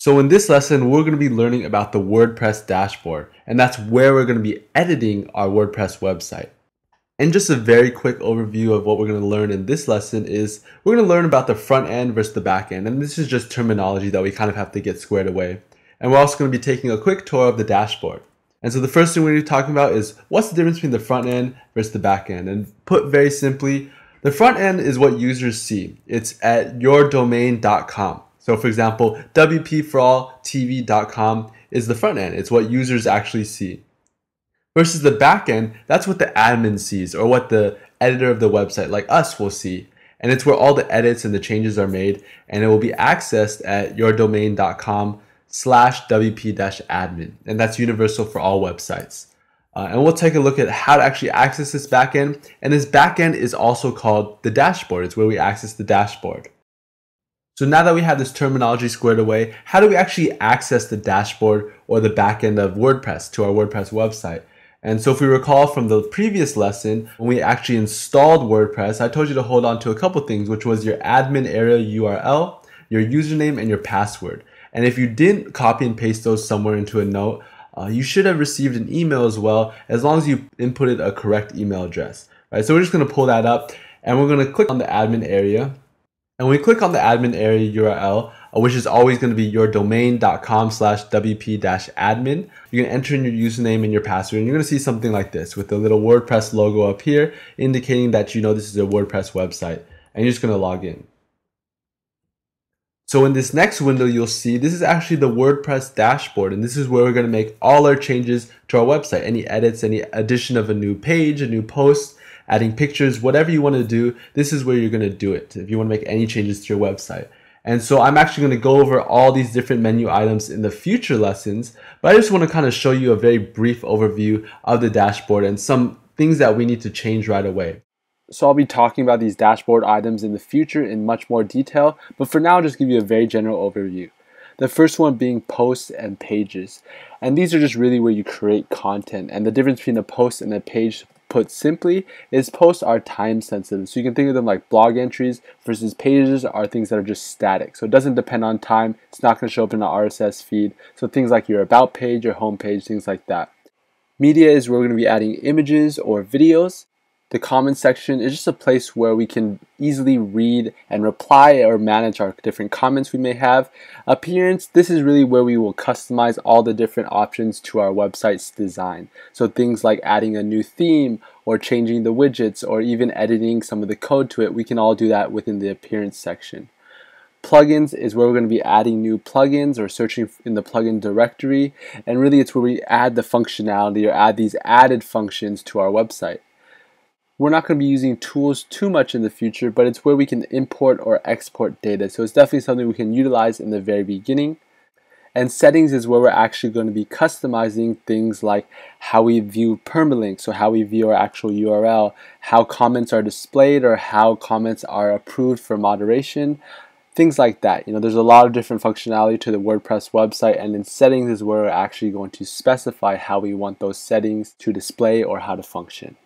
So in this lesson, we're going to be learning about the WordPress dashboard, and that's where we're going to be editing our WordPress website. And just a very quick overview of what we're going to learn in this lesson is we're going to learn about the front end versus the back end, and this is just terminology that we kind of have to get squared away. And we're also going to be taking a quick tour of the dashboard. And so the first thing we're going to be talking about is what's the difference between the front end versus the back end. And put very simply, the front end is what users see. It's at yourdomain.com. So for example, WPForAllTV.com is the front end. It's what users actually see. Versus the back end, that's what the admin sees or what the editor of the website like us will see. And it's where all the edits and the changes are made and it will be accessed at yourdomain.com slash wp-admin. And that's universal for all websites. Uh, and we'll take a look at how to actually access this backend. And this backend is also called the dashboard. It's where we access the dashboard. So now that we have this terminology squared away, how do we actually access the dashboard or the backend of WordPress to our WordPress website? And so if we recall from the previous lesson, when we actually installed WordPress, I told you to hold on to a couple things, which was your admin area URL, your username, and your password. And if you didn't copy and paste those somewhere into a note, uh, you should have received an email as well, as long as you inputted a correct email address. Right, so we're just going to pull that up, and we're going to click on the admin area, and when we click on the admin area URL, uh, which is always going to be yourdomain.com slash wp-admin, you're going to enter in your username and your password, and you're going to see something like this with the little WordPress logo up here, indicating that you know this is a WordPress website, and you're just going to log in. So in this next window, you'll see this is actually the WordPress dashboard, and this is where we're going to make all our changes to our website. Any edits, any addition of a new page, a new post, adding pictures, whatever you want to do, this is where you're going to do it if you want to make any changes to your website. And so I'm actually going to go over all these different menu items in the future lessons, but I just want to kind of show you a very brief overview of the dashboard and some things that we need to change right away. So I'll be talking about these dashboard items in the future in much more detail, but for now I'll just give you a very general overview. The first one being posts and pages. And these are just really where you create content. And the difference between a post and a page put simply is posts are time sensitive. So you can think of them like blog entries versus pages are things that are just static. So it doesn't depend on time. It's not going to show up in an RSS feed. So things like your about page, your home page, things like that. Media is where we're going to be adding images or videos. The comment section is just a place where we can easily read and reply or manage our different comments we may have. Appearance, this is really where we will customize all the different options to our website's design. So things like adding a new theme or changing the widgets or even editing some of the code to it, we can all do that within the appearance section. Plugins is where we're going to be adding new plugins or searching in the plugin directory. And really it's where we add the functionality or add these added functions to our website. We're not going to be using tools too much in the future, but it's where we can import or export data. So it's definitely something we can utilize in the very beginning. And settings is where we're actually going to be customizing things like how we view permalinks, so how we view our actual URL, how comments are displayed or how comments are approved for moderation, things like that. You know, there's a lot of different functionality to the WordPress website and in settings is where we're actually going to specify how we want those settings to display or how to function.